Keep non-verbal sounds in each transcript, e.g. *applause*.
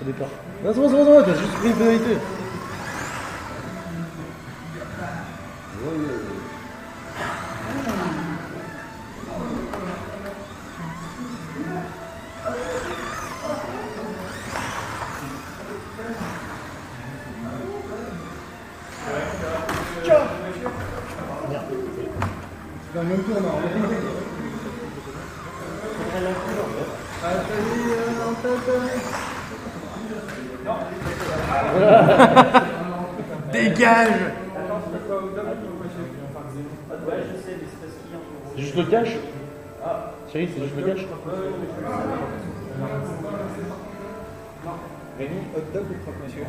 Au départ. Non, c'est bon, c'est bon, c'est bon, t'as juste pris une pénalité. Dans le même tour, non. *laughs* Dégage C'est juste le cash Chérie, c'est juste le cash Rémi, hot dog ou croque-monsieur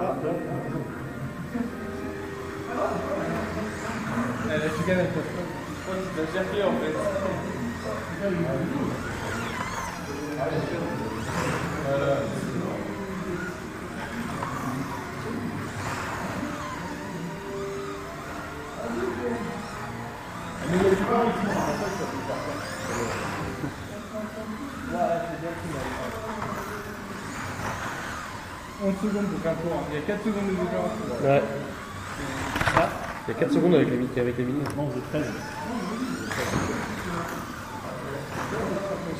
Ah. Elle a avec toi. Je crois que en fait. Voilà. Onze secondes pour qu'un tour. Il y a 4 secondes de différence. Ouais. Il y a 4 secondes avec les, avec les mini. Non, j'ai 13.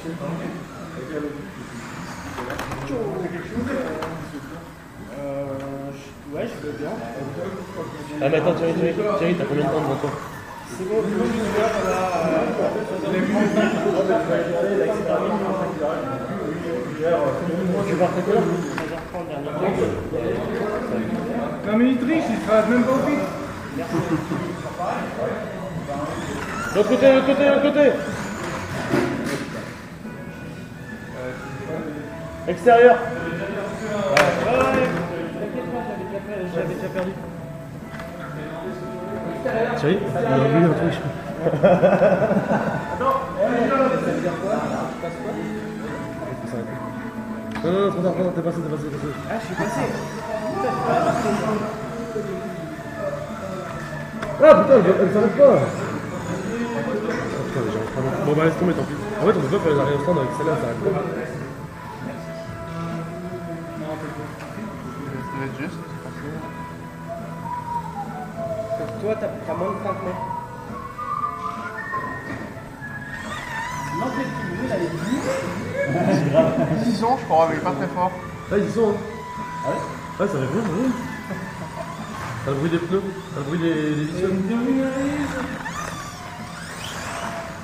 Euh, ouais, je veux bien. Ah, mais attends, Thierry, Thierry, Thierry, t'as combien de temps devant toi C'est bon. Tu pars à quelle heure Non, mais il triche, il sera même pas au pif. De l'autre côté, l'autre côté, l'autre côté Extérieur J'avais déjà perdu. Thierry, il a un truc. Non, non, non, trop tard, trop tard, t'es passé, t'es passé, t'es passé. Ah, je suis passé. Ah putain, elle, elle s'arrête pas Oh, Putain, mais j'arrive pas. Bon bah laisse tomber, tant pis. En fait, on peut pas faire les arrières stand avec celle-là, ça s'arrête pas. Ça va être juste. Toi, t'as t'as moins de 30 mètres. Ils y sont, je crois, mais pas très fort. Ah, ils sont, Ah ouais? Ouais, ça fait bon, bon. T'as le bruit des pneus, t'as le bruit des, des.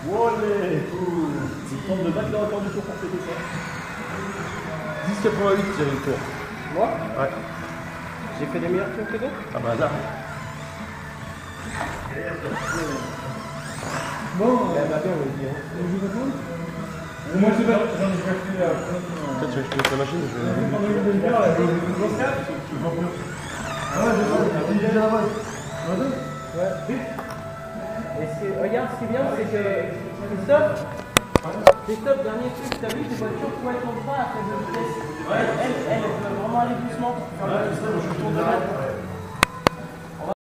Wolé Il tente de battre le record du tour pour fêter ça. 10,88 Thierry le tour. Moi? Ouais. J'ai fait des meilleurs tours que toi Ah bah là. Bon, elle m'a bien, on va dire. On joue maintenant Moi, je sais pas, j'en ai pas fait. Peut-être que je laisse la machine, je vais. Et c'est- regarde, ce qui est bien, c'est que Christophe, Christophe, dernier truc, t'as vu, tes voitures, toi, elles tournent pas à faible vitesse. Elle, elle, elle,